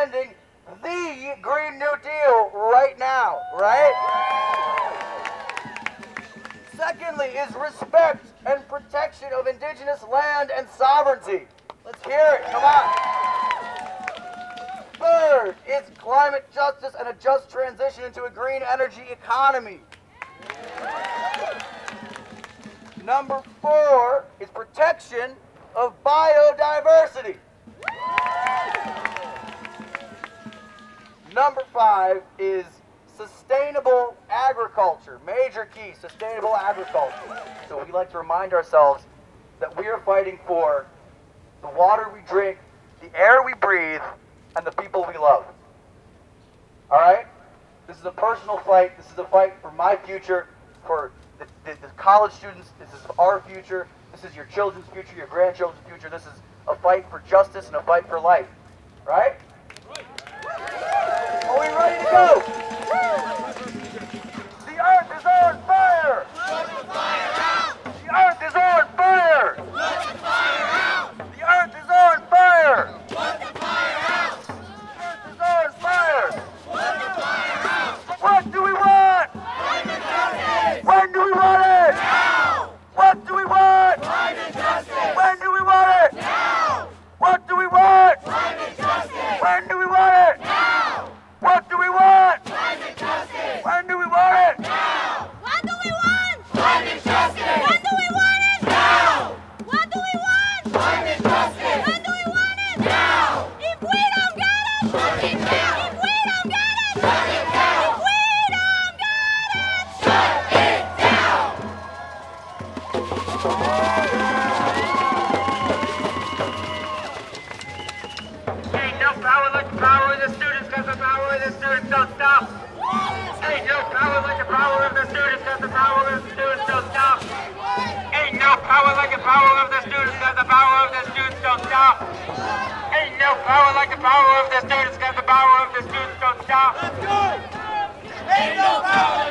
demanding the Green New Deal right now, right? Secondly, is respect and protection of indigenous land and sovereignty. Let's hear it, come on. Third is climate justice and a just transition into a green energy economy. Number four is protection of biodiversity. Number five is sustainable agriculture. Major key, sustainable agriculture. So we like to remind ourselves that we are fighting for the water we drink, the air we breathe, and the people we love. All right? This is a personal fight. This is a fight for my future, for the, the, the college students. This is our future. This is your children's future, your grandchildren's future. This is a fight for justice and a fight for life. Right? We ready to go? The students don't stop. Ain't no power like the power of the students, cause the power of the students don't stop. Ain't no power like the power of the students, cause the power of the students don't stop. Ain't no power like the power of the students, cause the power of the students don't stop. Ain't no power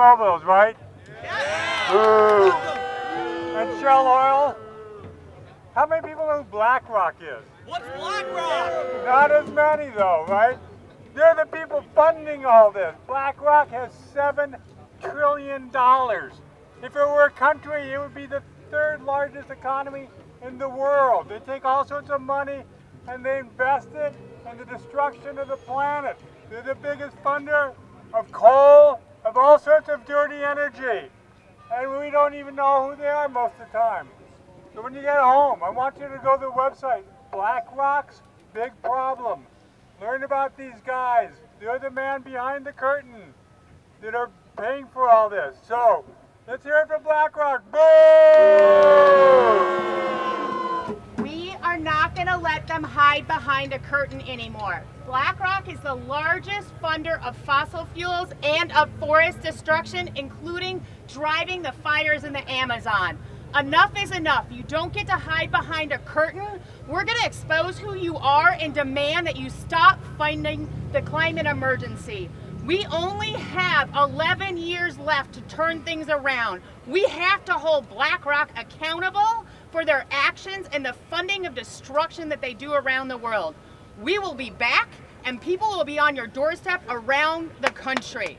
ExxonMobil is, right? Boo. And Shell Oil? How many people know who BlackRock is? What's BlackRock? Not as many though, right? They're the people funding all this. BlackRock has seven trillion dollars. If it were a country, it would be the third largest economy in the world. They take all sorts of money and they invest it in the destruction of the planet. They're the biggest funder of coal, of all sorts of dirty energy. And we don't even know who they are most of the time. So when you get home, I want you to go to the website, BlackRock's Big Problem. Learn about these guys. They're the man behind the curtain that are paying for all this. So let's hear it for BlackRock. Boo! Not going to let them hide behind a curtain anymore. BlackRock is the largest funder of fossil fuels and of forest destruction, including driving the fires in the Amazon. Enough is enough. You don't get to hide behind a curtain. We're going to expose who you are and demand that you stop funding the climate emergency. We only have 11 years left to turn things around. We have to hold BlackRock accountable for their actions and the funding of destruction that they do around the world. We will be back and people will be on your doorstep around the country.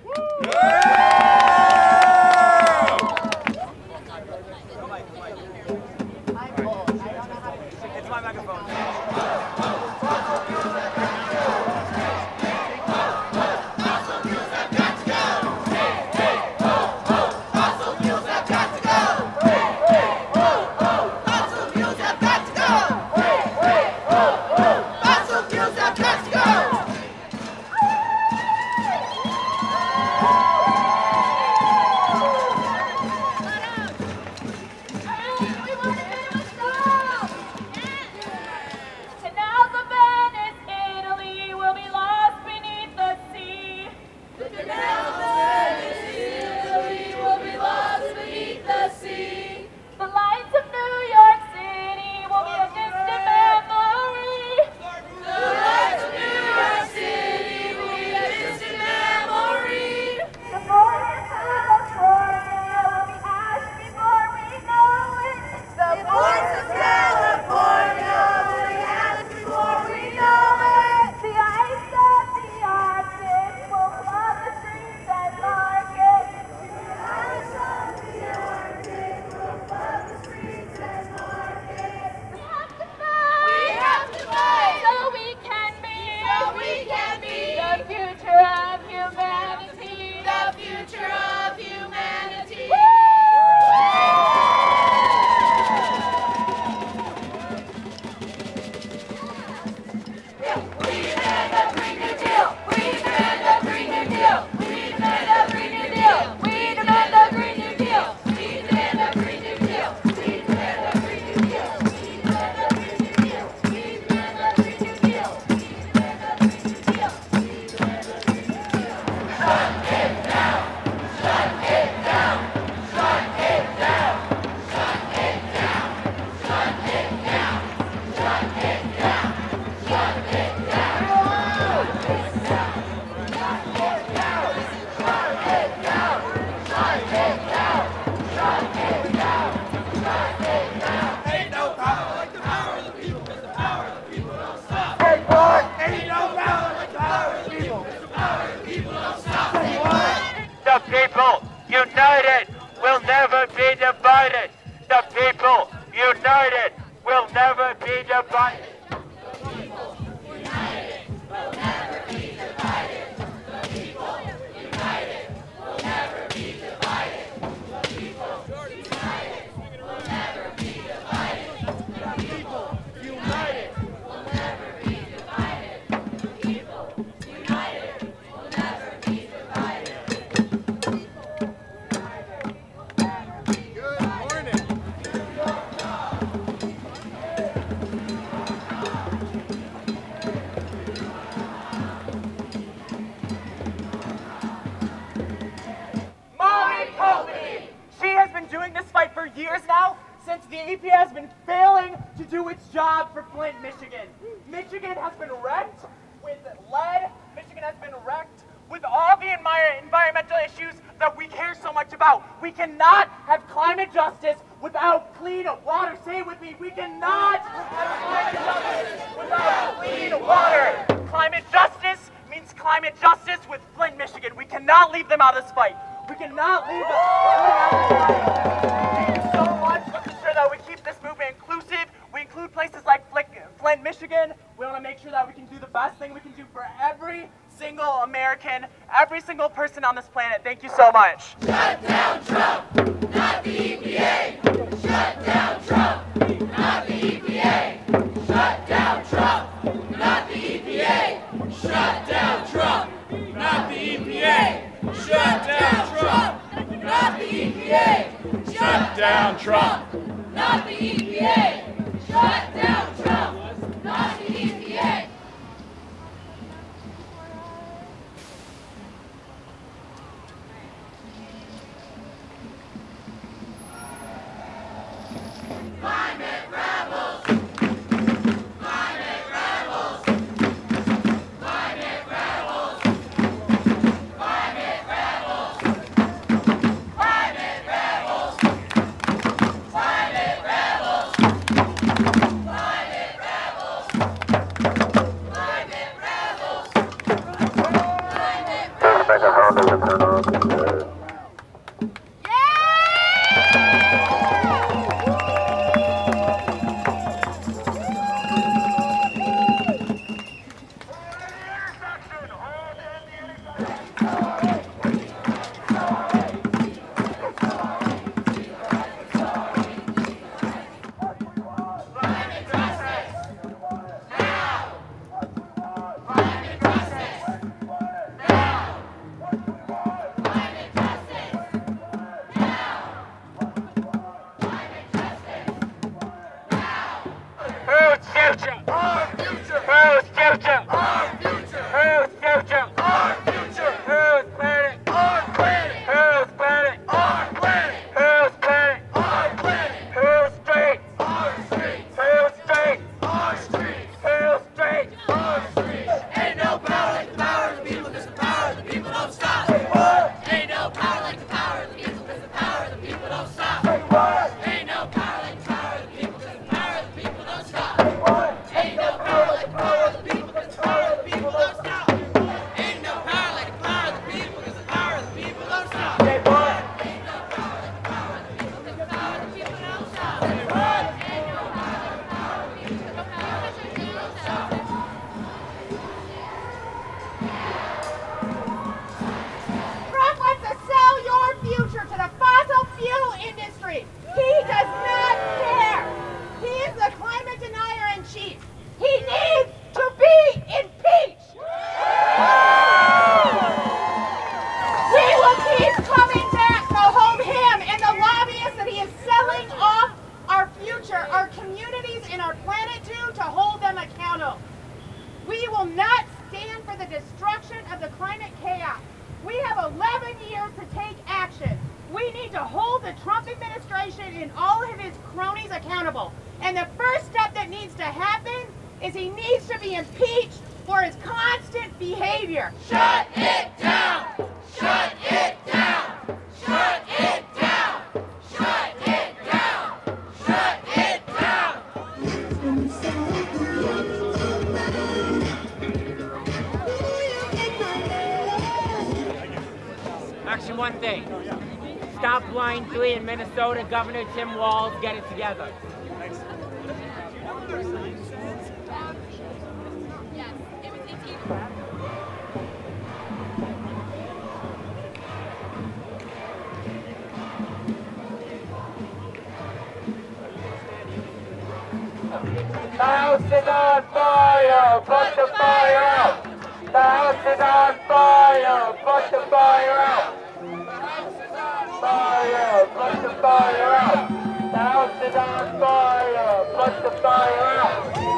not leave us. Thank you so much for making sure that we keep this movement inclusive. We include places like Flint, Michigan. We want to make sure that we can do the best thing we can do for every single American, every single person on this planet. Thank you so much. Shut down Trump, not the EPA. Shut down Trump, not the EPA. Shut down Trump, not the EPA. Shut down Trump, not the EPA. Shut not the EPA. Shut down Trump. Not the EPA. Shut down Trump. Not the EPA. Minnesota, Governor Tim Walz, get it together. The house is on fire! Put the fire out! The house is on fire! Put the fire out! Fire! Put the fire out! House on fire! Put the fire out!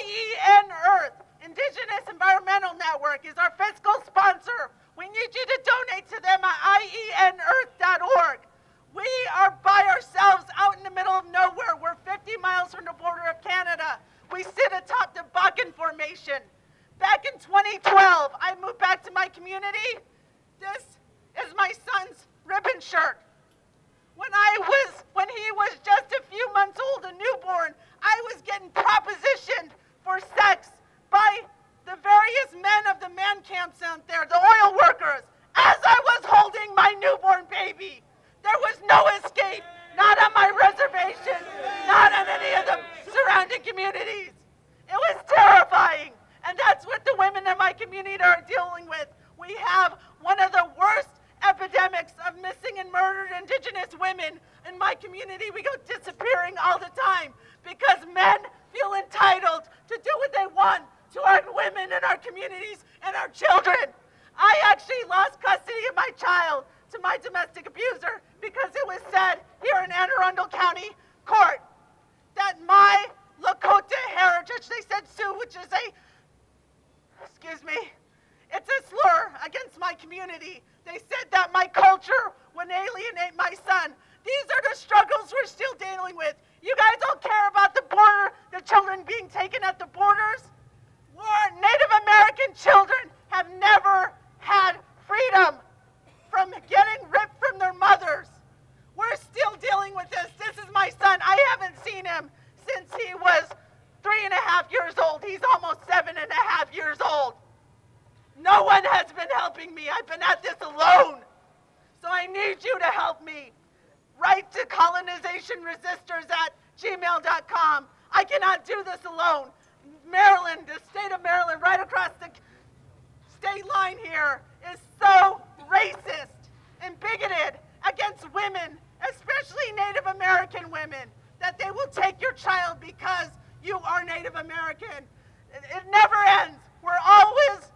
IEN Earth, Indigenous Environmental Network, is our fiscal sponsor. We need you to donate to them at ienearth.org. We are by ourselves out in the middle of nowhere. We're 50 miles from the border of Canada. We sit atop the Bakken Formation. Back in 2012, I moved back to my community. This is my son's ribbon shirt. When I was, when he was just a few months old, a newborn, I was getting propositioned for sex by the various men of the man camps out there, the oil workers, as I was holding my newborn baby. There was no escape, not on my reservation, not on any of the surrounding communities. It was terrifying. And that's what the women in my community are dealing with. We have one of the worst epidemics of missing and murdered indigenous women in my community. We go disappearing all the time because men feel entitled want to our women and our communities and our children. I actually lost custody of my child to my domestic abuser because it was said here in Anne Arundel County Court that my Lakota heritage, they said Sioux, which is a, excuse me, it's a slur against my community. They said that my culture would alienate my son. These are the struggles we're still dealing with. You guys don't care about the border, the children being taken at the borders. We're Native American children have never had freedom from getting ripped from their mothers. We're still dealing with this. This is my son. I haven't seen him since he was three and a half years old. He's almost seven and a half years old. No one has been helping me. I've been at this alone. So I need you to help me. Write to colonizationresistors at gmail.com. I cannot do this alone. Maryland, the state of Maryland, right across the state line here, is so racist and bigoted against women, especially Native American women, that they will take your child because you are Native American. It, it never ends. We're always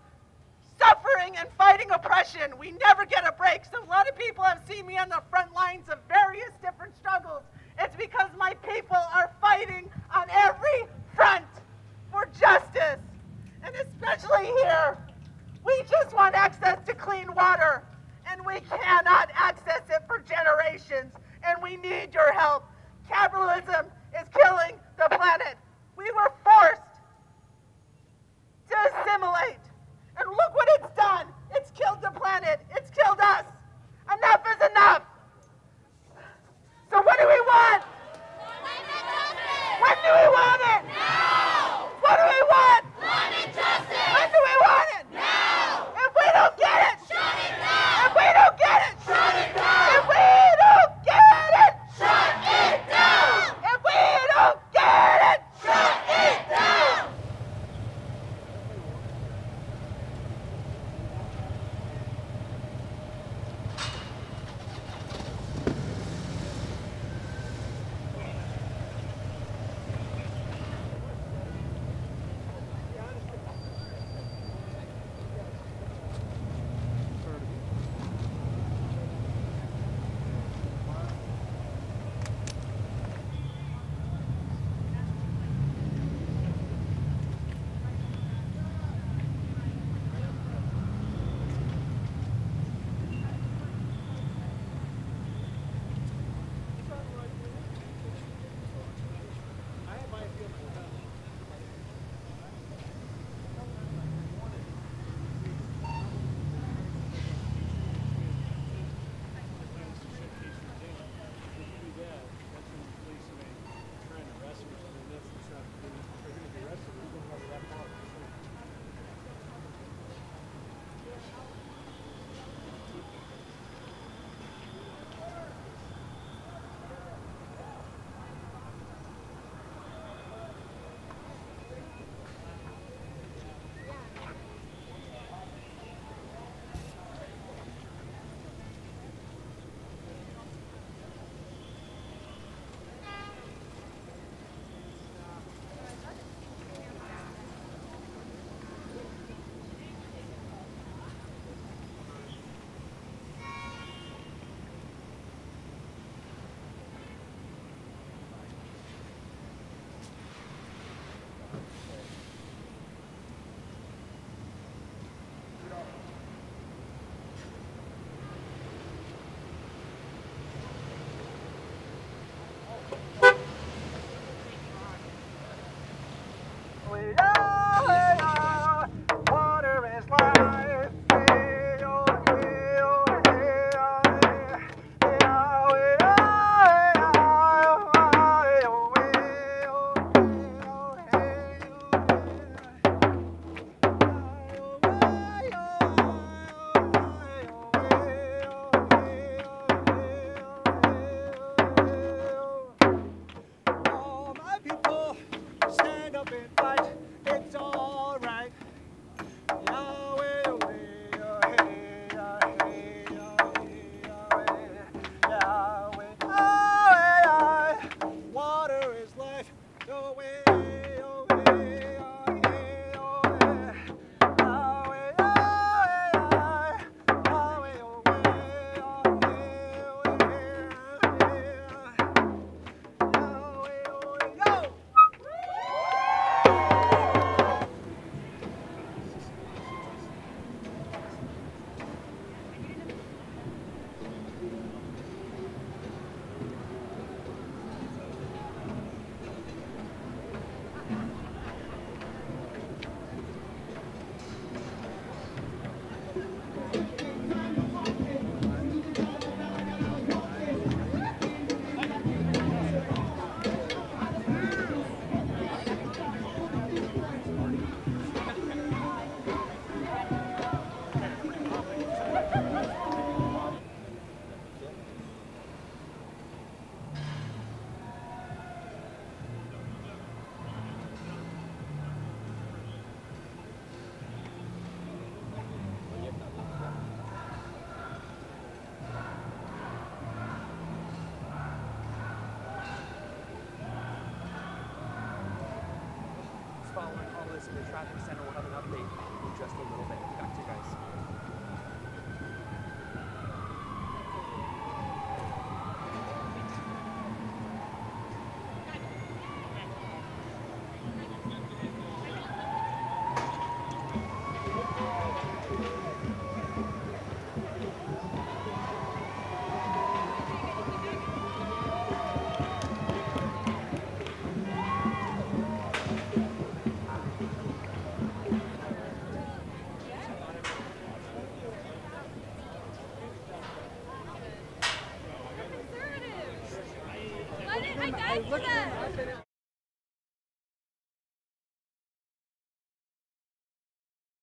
suffering and fighting oppression. We never get a break. So a lot of people have seen me on the front lines of various different struggles. It's because my people are fighting on every front for justice. And especially here, we just want access to clean water. And we cannot access it for generations. And we need your help. Capitalism is killing the planet. We were forced to assimilate. And look what it's done. It's killed the planet. It's killed us. Enough is enough. So what do we want? When do we want it? Now. What do we want? love. The traffic center will have an update in just a little bit.